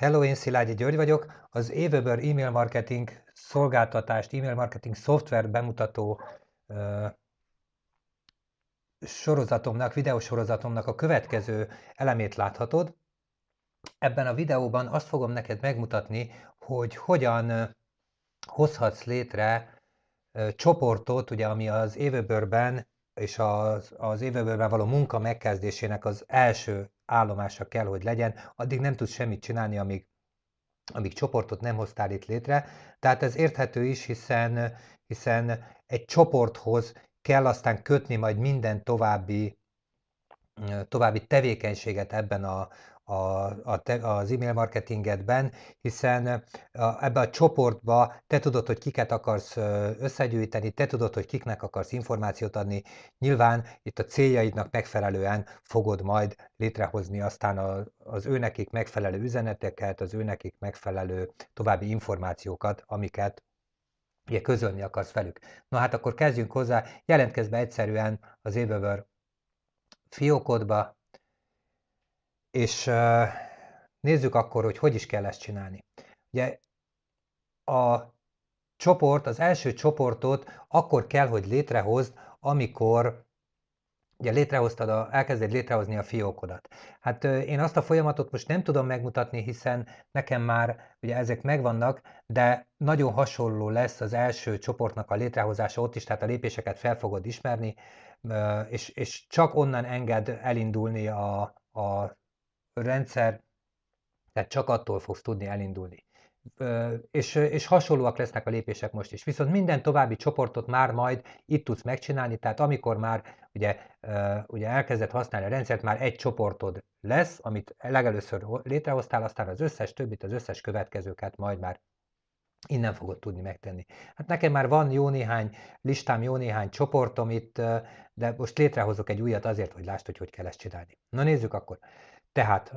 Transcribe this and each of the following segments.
Hello, én Szilágyi György vagyok. Az Aweber e-mail marketing szolgáltatást, e-mail marketing szoftver bemutató uh, sorozatomnak, videósorozatomnak a következő elemét láthatod. Ebben a videóban azt fogom neked megmutatni, hogy hogyan hozhatsz létre uh, csoportot, ugye, ami az Aweberben és az, az Aweberben való munka megkezdésének az első állomása kell, hogy legyen, addig nem tudsz semmit csinálni, amíg, amíg csoportot nem hoztál itt létre. Tehát ez érthető is, hiszen, hiszen egy csoporthoz kell aztán kötni majd minden további, további tevékenységet ebben a, a, a te, az e-mail marketingedben, hiszen a, ebbe a csoportba te tudod, hogy kiket akarsz összegyűjteni, te tudod, hogy kiknek akarsz információt adni. Nyilván itt a céljaidnak megfelelően fogod majd létrehozni aztán a, az őnekik megfelelő üzeneteket, az őnekik megfelelő további információkat, amiket ugye közölni akarsz velük. Na hát akkor kezdjünk hozzá, jelentkezz be egyszerűen az Aweber fiókodba, és nézzük akkor, hogy hogy is kell ezt csinálni. Ugye a csoport, az első csoportot akkor kell, hogy létrehozd, amikor ugye létrehoztad, a, elkezded létrehozni a fiókodat. Hát én azt a folyamatot most nem tudom megmutatni, hiszen nekem már ugye ezek megvannak, de nagyon hasonló lesz az első csoportnak a létrehozása ott is, tehát a lépéseket fel fogod ismerni, és, és csak onnan enged elindulni a, a rendszer, tehát csak attól fogsz tudni elindulni. És, és hasonlóak lesznek a lépések most is. Viszont minden további csoportot már majd itt tudsz megcsinálni, tehát amikor már ugye, ugye elkezdett használni a rendszert, már egy csoportod lesz, amit legelőször létrehoztál, aztán az összes többit, az összes következőket majd már innen fogod tudni megtenni. Hát nekem már van jó néhány listám, jó néhány csoportom itt, de most létrehozok egy újat azért, hogy lásd, hogy hogy kell ezt csinálni. Na nézzük akkor. Tehát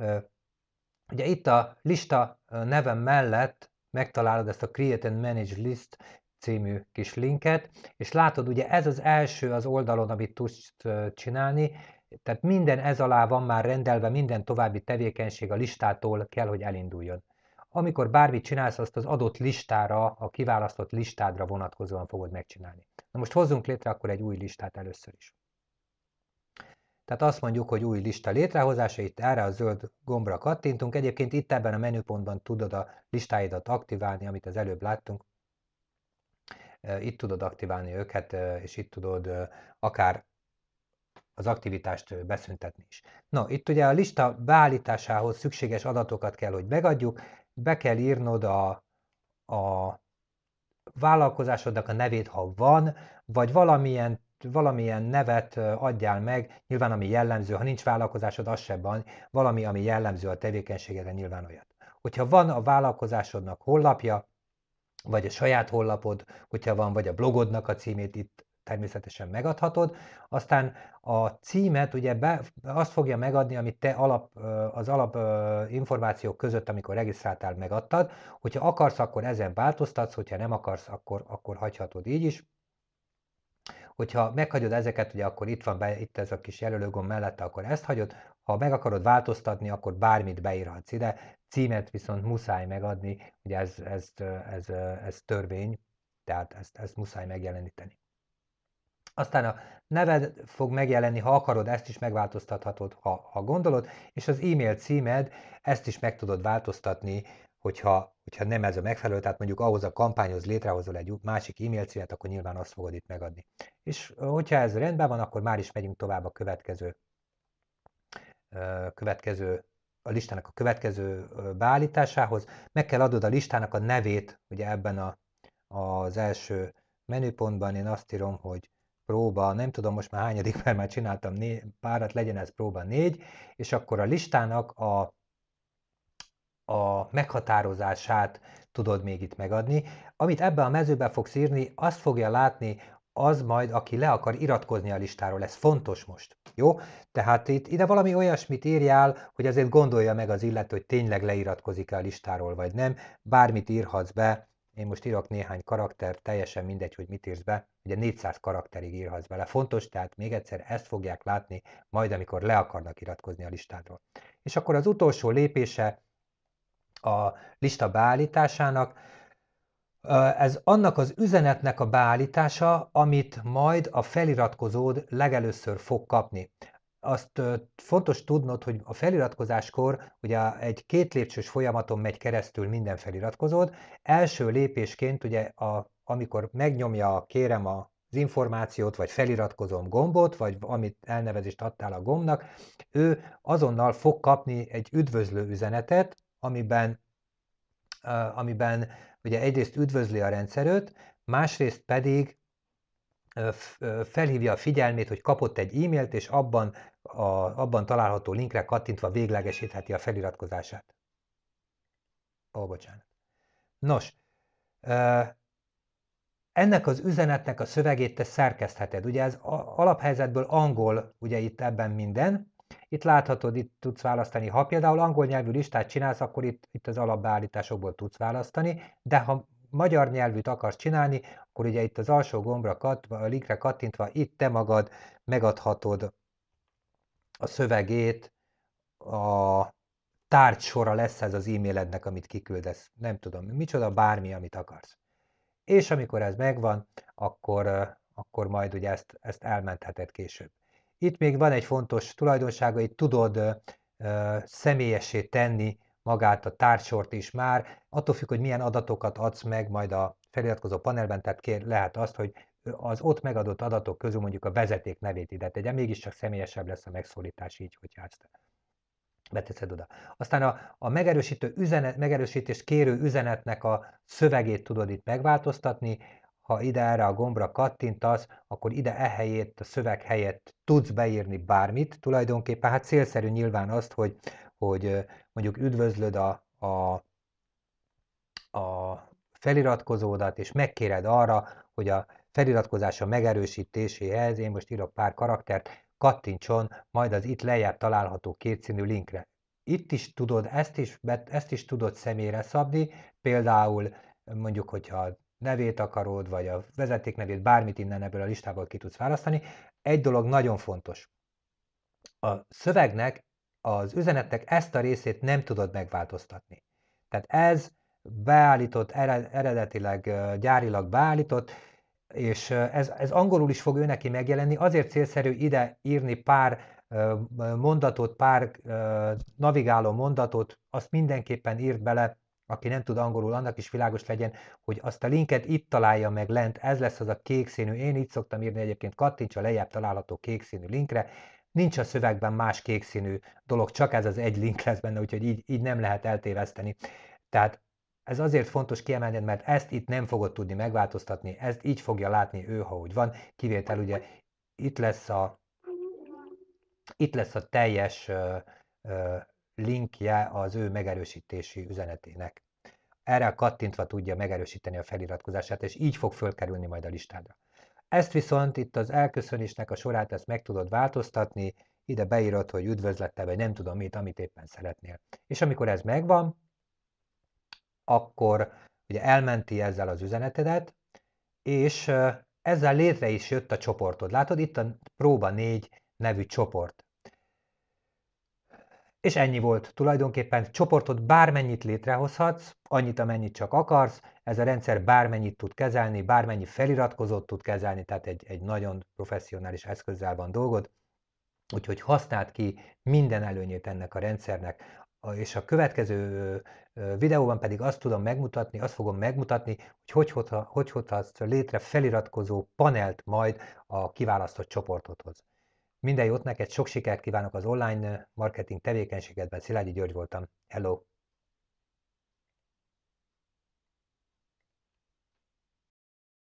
ugye itt a lista nevem mellett megtalálod ezt a Create and Manage List című kis linket, és látod, ugye ez az első az oldalon, amit tudsz csinálni, tehát minden ez alá van már rendelve, minden további tevékenység a listától kell, hogy elinduljon. Amikor bármit csinálsz, azt az adott listára, a kiválasztott listádra vonatkozóan fogod megcsinálni. Na most hozzunk létre akkor egy új listát először is. Tehát azt mondjuk, hogy új lista létrehozása, itt erre a zöld gombra kattintunk. Egyébként itt ebben a menüpontban tudod a listáidat aktiválni, amit az előbb láttunk. Itt tudod aktiválni őket, és itt tudod akár az aktivitást beszüntetni is. No, itt ugye a lista beállításához szükséges adatokat kell, hogy megadjuk, be kell írnod a, a vállalkozásodnak a nevét, ha van, vagy valamilyen valamilyen nevet adjál meg, nyilván ami jellemző, ha nincs vállalkozásod, az se van, valami, ami jellemző a tevékenységedre, nyilván olyat. Hogyha van a vállalkozásodnak hollapja, vagy a saját hollapod, hogyha van, vagy a blogodnak a címét itt természetesen megadhatod. Aztán a címet ugye be, azt fogja megadni, amit te alap, az alap információk között, amikor regisztráltál, megadtad. Hogyha akarsz, akkor ezen változtatsz, hogyha nem akarsz, akkor, akkor hagyhatod így is. Hogyha meghagyod ezeket, ugye akkor itt van be, itt ez a kis jelölőgomb mellette, akkor ezt hagyod. Ha meg akarod változtatni, akkor bármit beírhatsz ide. Címet viszont muszáj megadni, ugye ez, ez, ez, ez törvény, tehát ezt, ezt muszáj megjeleníteni. Aztán a neved fog megjelenni, ha akarod, ezt is megváltoztathatod, ha, ha gondolod, és az e-mail címed, ezt is meg tudod változtatni, hogyha, hogyha nem ez a megfelelő, tehát mondjuk ahhoz a kampányhoz létrehozol egy másik e-mail címet, akkor nyilván azt fogod itt megadni. És hogyha ez rendben van, akkor már is megyünk tovább a következő, következő a listának a következő beállításához. Meg kell adod a listának a nevét, ugye ebben a, az első menüpontban én azt írom, hogy próba, nem tudom most már hányadik, mert már csináltam né, párat, legyen ez próba négy, és akkor a listának a, a meghatározását tudod még itt megadni. Amit ebben a mezőben fogsz írni, azt fogja látni az majd, aki le akar iratkozni a listáról. Ez fontos most. Jó? Tehát itt ide valami olyasmit írjál, hogy azért gondolja meg az illető, hogy tényleg leiratkozik-e a listáról, vagy nem. Bármit írhatsz be, én most írok néhány karakter, teljesen mindegy, hogy mit írsz be, ugye 400 karakterig írhatsz bele. Fontos, tehát még egyszer ezt fogják látni majd, amikor le akarnak iratkozni a listádról. És akkor az utolsó lépése a lista beállításának. Ez annak az üzenetnek a beállítása, amit majd a feliratkozód legelőször fog kapni. Azt fontos tudnod, hogy a feliratkozáskor ugye egy két lépcsős folyamaton megy keresztül minden feliratkozód. Első lépésként ugye a, amikor megnyomja kérem a az információt, vagy feliratkozom gombot, vagy amit elnevezést adtál a gombnak, ő azonnal fog kapni egy üdvözlő üzenetet, amiben, amiben ugye egyrészt üdvözli a rendszerőt, másrészt pedig felhívja a figyelmét, hogy kapott egy e-mailt, és abban, a, abban található linkre kattintva véglegesítheti a feliratkozását. Ó, bocsánat. Nos, ennek az üzenetnek a szövegét te szerkesztheted. Ugye ez alaphelyzetből angol, ugye itt ebben minden. Itt láthatod, itt tudsz választani. Ha például angol nyelvű listát csinálsz, akkor itt, itt az alapbeállításokból tudsz választani, de ha magyar nyelvűt akarsz csinálni, akkor ugye itt az alsó gombra, kat, a linkre kattintva, itt te magad megadhatod a szövegét, a tárgysora lesz ez az e-mailednek, amit kiküldesz. Nem tudom, micsoda, bármi, amit akarsz és amikor ez megvan, akkor, akkor majd ugye ezt, ezt elmentheted később. Itt még van egy fontos tulajdonsága, itt tudod személyessé tenni magát a tárcsort is már, attól függ, hogy milyen adatokat adsz meg majd a feliratkozó panelben, tehát kér, lehet azt, hogy az ott megadott adatok közül mondjuk a vezeték nevét ide tegye, mégiscsak személyesebb lesz a megszólítás így, hogyha ezt beteszed oda. Aztán a, a megerősítő üzenet, megerősítést kérő üzenetnek a szövegét tudod itt megváltoztatni, ha ide erre a gombra kattintasz, akkor ide e helyét, a szöveg helyett tudsz beírni bármit. Tulajdonképpen hát célszerű nyilván azt, hogy, hogy mondjuk üdvözlöd a, a, a feliratkozódat, és megkéred arra, hogy a feliratkozása megerősítéséhez, én most írok pár karaktert, kattintson majd az itt lejjebb található kétszínű linkre. Itt is tudod, ezt is, ezt is tudod személyre szabni, például mondjuk, hogyha nevét akarod, vagy a vezetéknevét, bármit innen ebből a listából ki tudsz választani. Egy dolog nagyon fontos. A szövegnek, az üzenetnek ezt a részét nem tudod megváltoztatni. Tehát ez beállított, eredetileg gyárilag beállított, és ez, ez angolul is fog ő neki megjelenni, azért célszerű ide írni pár mondatot, pár navigáló mondatot, azt mindenképpen írt bele, aki nem tud angolul, annak is világos legyen, hogy azt a linket itt találja meg lent, ez lesz az a kék színű, én így szoktam írni egyébként, kattints a lejjebb található kék színű linkre, nincs a szövegben más kék színű dolog, csak ez az egy link lesz benne, úgyhogy így, így nem lehet eltéveszteni. Tehát ez azért fontos kiemelni, mert ezt itt nem fogod tudni megváltoztatni, ezt így fogja látni ő, ha úgy van. Kivétel ugye itt lesz a, itt lesz a teljes linkje az ő megerősítési üzenetének. Erre kattintva tudja megerősíteni a feliratkozását, és így fog fölkerülni majd a listádra. Ezt viszont itt az elköszönésnek a sorát ezt meg tudod változtatni, ide beírod, hogy üdvözlettel, vagy nem tudom mit, amit éppen szeretnél. És amikor ez megvan, akkor ugye elmenti ezzel az üzenetedet, és ezzel létre is jött a csoportod. Látod, itt a próba 4 nevű csoport. És ennyi volt. Tulajdonképpen csoportot bármennyit létrehozhatsz, annyit, amennyit csak akarsz, ez a rendszer bármennyit tud kezelni, bármennyi feliratkozót tud kezelni, tehát egy, egy nagyon professzionális eszközzel van dolgod, úgyhogy használd ki minden előnyét ennek a rendszernek, és a következő videóban pedig azt tudom megmutatni, azt fogom megmutatni, hogy hogy, hozhatsz létre feliratkozó panelt majd a kiválasztott csoportodhoz. Minden jót neked, sok sikert kívánok az online marketing tevékenységedben, Szilágyi György voltam. Hello!